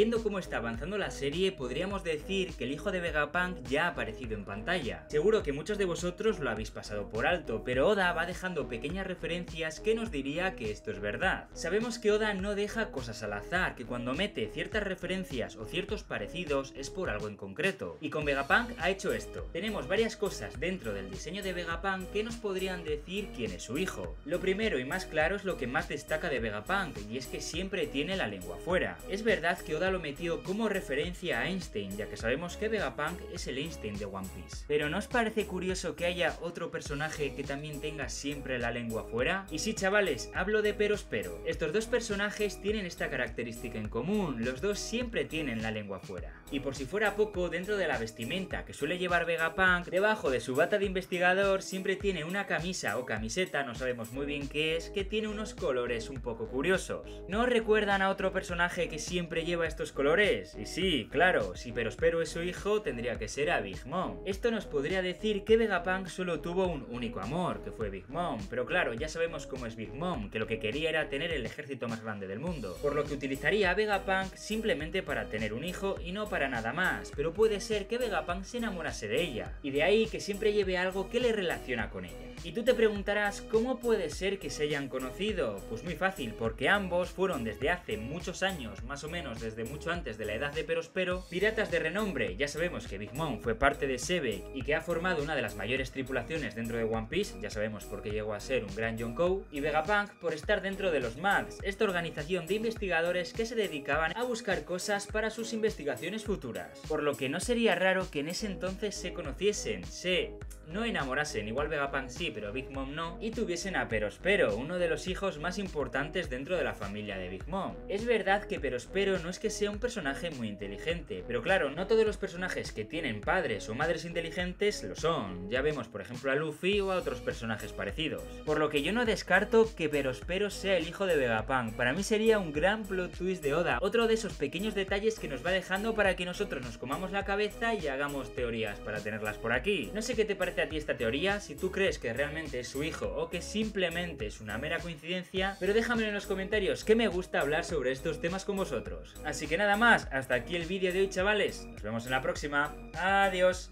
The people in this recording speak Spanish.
viendo cómo está avanzando la serie, podríamos decir que el hijo de Vegapunk ya ha aparecido en pantalla. Seguro que muchos de vosotros lo habéis pasado por alto, pero Oda va dejando pequeñas referencias que nos diría que esto es verdad. Sabemos que Oda no deja cosas al azar, que cuando mete ciertas referencias o ciertos parecidos es por algo en concreto. Y con Vegapunk ha hecho esto. Tenemos varias cosas dentro del diseño de Vegapunk que nos podrían decir quién es su hijo. Lo primero y más claro es lo que más destaca de Vegapunk, y es que siempre tiene la lengua fuera. Es verdad que Oda lo metió como referencia a Einstein, ya que sabemos que Vegapunk es el Einstein de One Piece. Pero ¿no os parece curioso que haya otro personaje que también tenga siempre la lengua fuera? Y sí, chavales, hablo de Perospero. Estos dos personajes tienen esta característica en común, los dos siempre tienen la lengua fuera. Y por si fuera poco, dentro de la vestimenta que suele llevar Vegapunk, debajo de su bata de investigador siempre tiene una camisa o camiseta, no sabemos muy bien qué es, que tiene unos colores un poco curiosos. ¿No recuerdan a otro personaje que siempre lleva estos colores? Y sí, claro, si Perospero es su hijo, tendría que ser a Big Mom. Esto nos podría decir que Vegapunk solo tuvo un único amor, que fue Big Mom, pero claro, ya sabemos cómo es Big Mom, que lo que quería era tener el ejército más grande del mundo, por lo que utilizaría a Vegapunk simplemente para tener un hijo y no para nada más, pero puede ser que Vegapunk se enamorase de ella, y de ahí que siempre lleve algo que le relaciona con ella. Y tú te preguntarás, ¿cómo puede ser que se hayan conocido? Pues muy fácil, porque ambos fueron desde hace muchos años, más o menos desde mucho antes de la edad de Perospero, piratas de renombre. Ya sabemos que Big Mom fue parte de Sebek y que ha formado una de las mayores tripulaciones dentro de One Piece, ya sabemos por qué llegó a ser un gran Yonkou, y Vegapunk por estar dentro de los MADS, esta organización de investigadores que se dedicaban a buscar cosas para sus investigaciones futuras. Por lo que no sería raro que en ese entonces se conociesen, se no enamorasen, igual Vegapunk sí, pero Big Mom no, y tuviesen a Perospero, uno de los hijos más importantes dentro de la familia de Big Mom. Es verdad que Perospero no es que sea un personaje muy inteligente, pero claro, no todos los personajes que tienen padres o madres inteligentes lo son. Ya vemos, por ejemplo, a Luffy o a otros personajes parecidos. Por lo que yo no descarto que Perospero sea el hijo de Vegapunk. Para mí sería un gran plot twist de Oda, otro de esos pequeños detalles que nos va dejando para que nosotros nos comamos la cabeza y hagamos teorías para tenerlas por aquí. No sé qué te parece a ti esta teoría, si tú crees que realmente es su hijo o que simplemente es una mera coincidencia, pero déjamelo en los comentarios que me gusta hablar sobre estos temas con vosotros. Así que nada más, hasta aquí el vídeo de hoy chavales, nos vemos en la próxima, adiós.